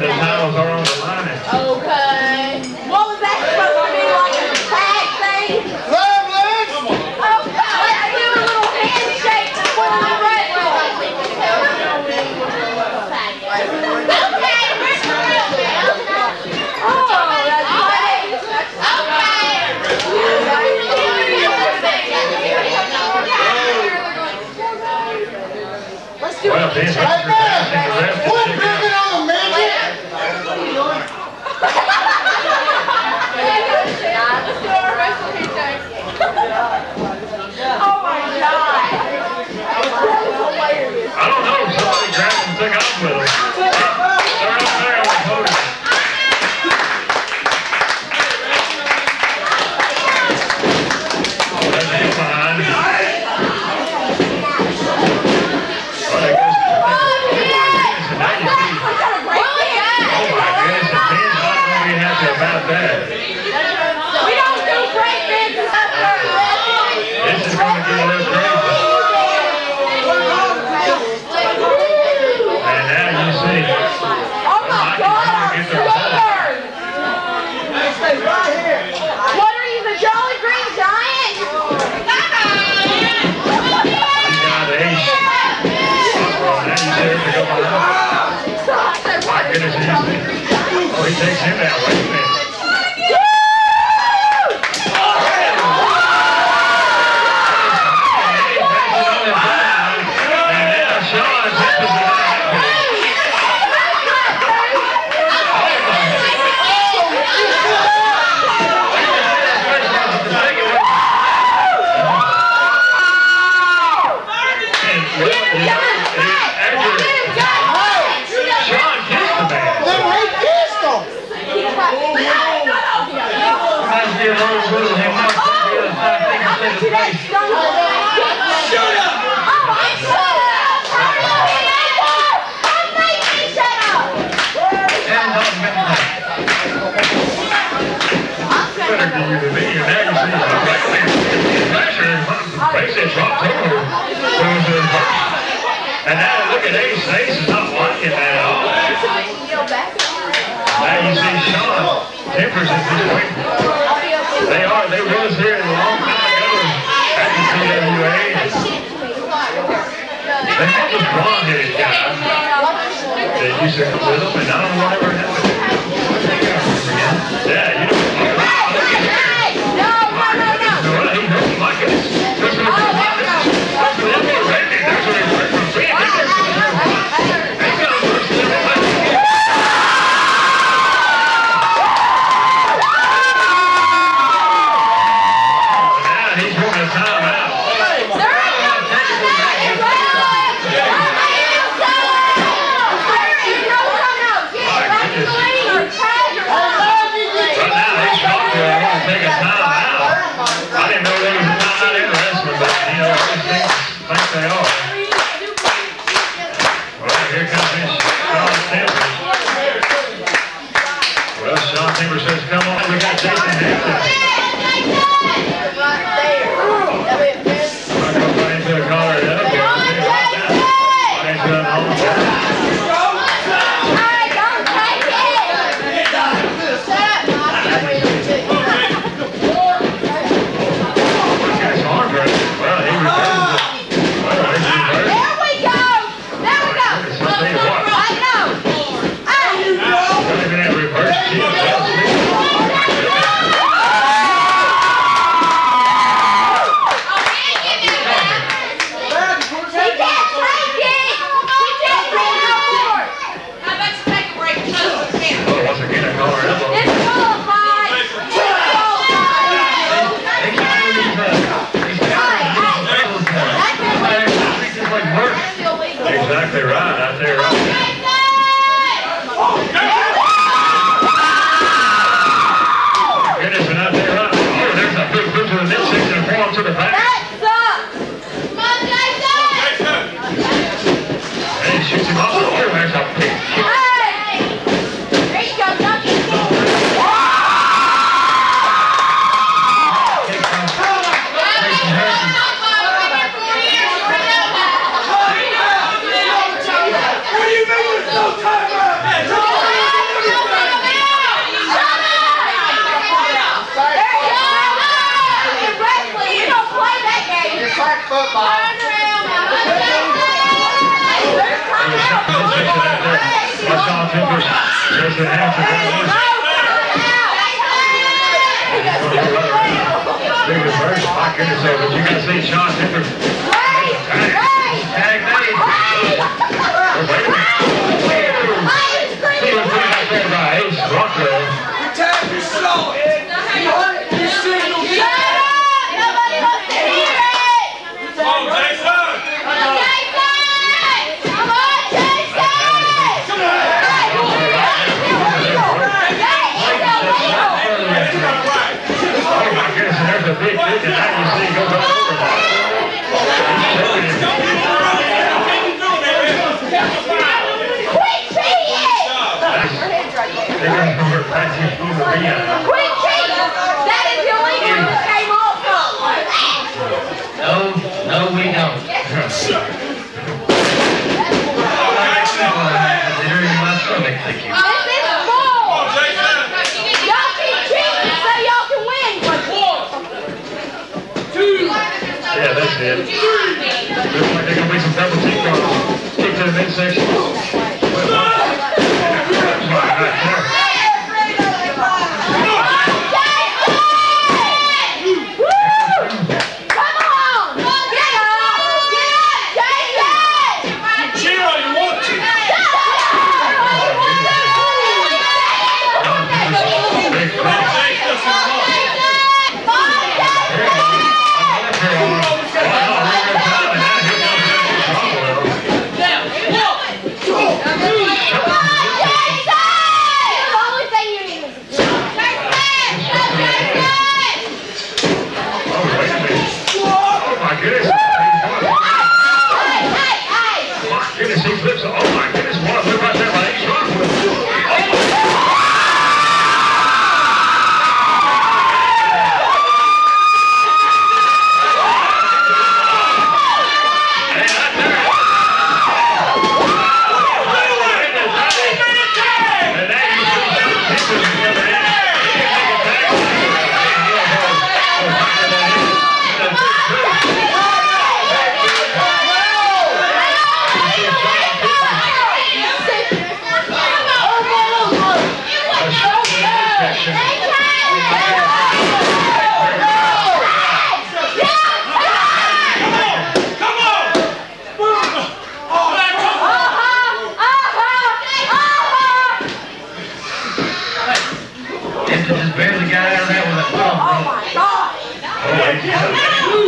and house our own that way. And now look at Ace. Ace is not liking that at all. Now you see Shaun Tempers is just waiting. They are. They was here a long time ago at the CWA. They had this blonde-headed guy that used to come with them, and I don't know what ever happened. Yeah, you know. There's the half of Big reverse. My goodness, oh, but you can see Shaun Temper. Tag Nate. Oh, wait a minute. He was put out there by Ace Rockwell. You tag me slow. You hurt your signal. 关系，都是为了。Barely got out of that with a thumb. Oh my God! Oh, wait. Jason!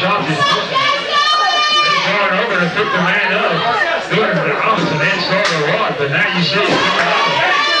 Just shot his going over to pick the man up. Doing an inch short of what, but now you see.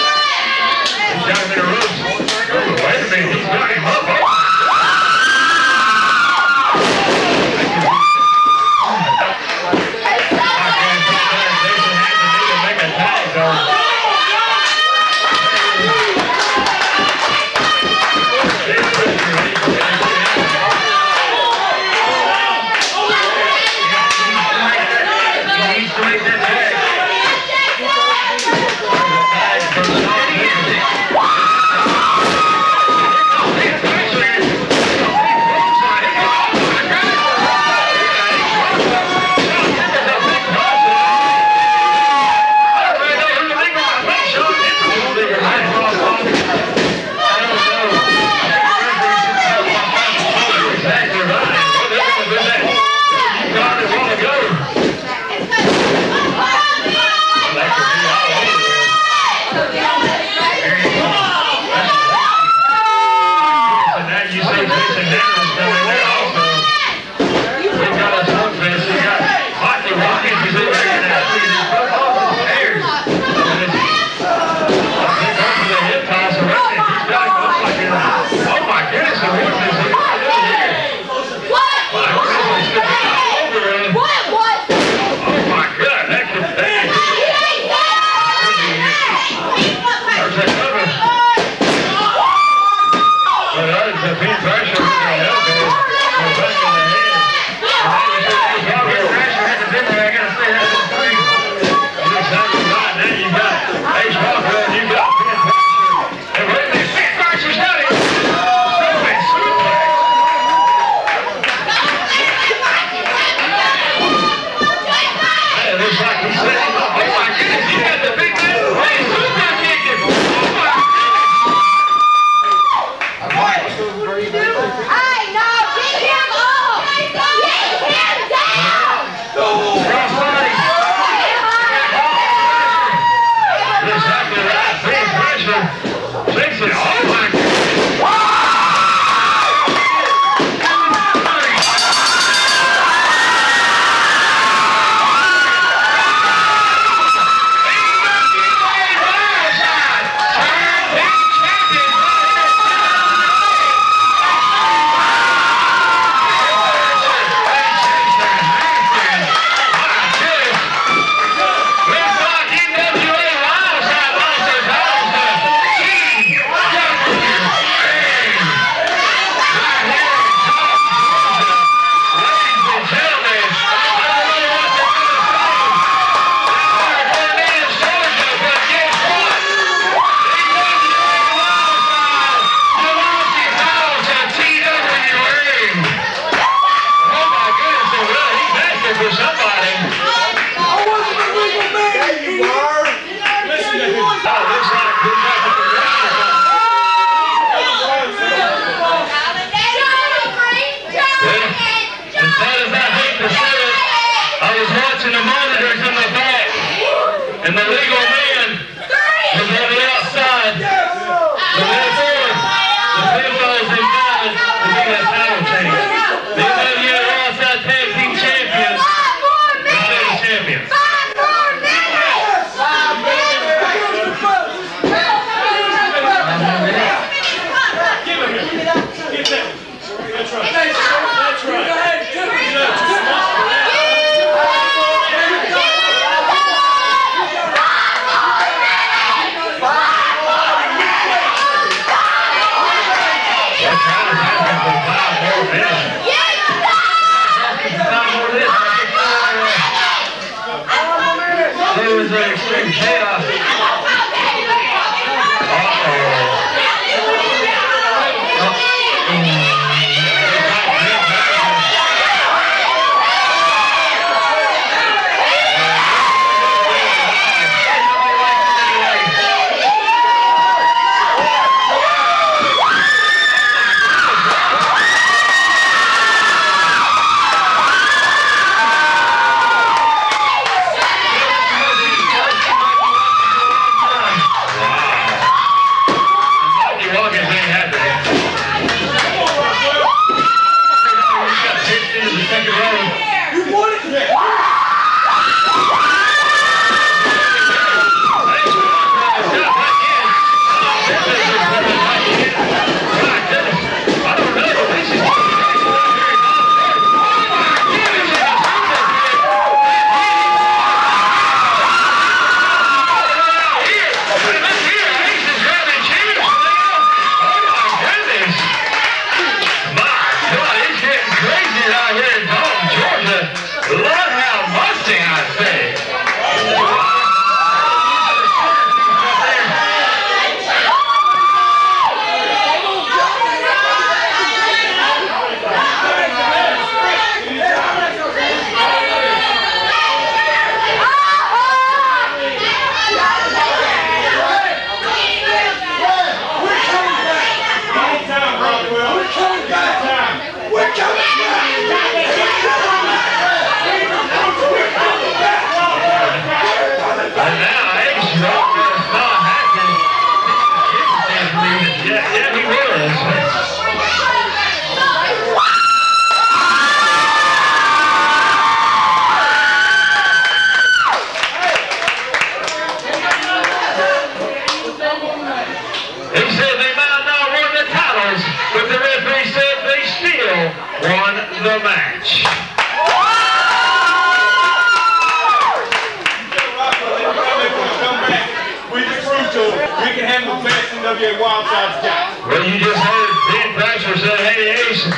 Well, you just heard Ben Thrasher say, hey, Ace,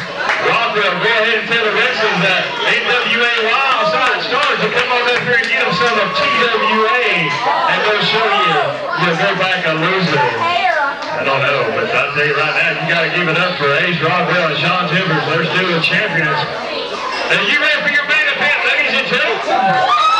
Rockwell, go ahead and tell the wrestlers that NWA Wildside Stars to come up here and get them some of TWA and they'll show you you'll go back a loser. I don't know, but I'll tell you right now, you got to give it up for Ace Rockwell and Shaun Tempers. They're still the champions. And you ready for your main event, ladies and gentlemen?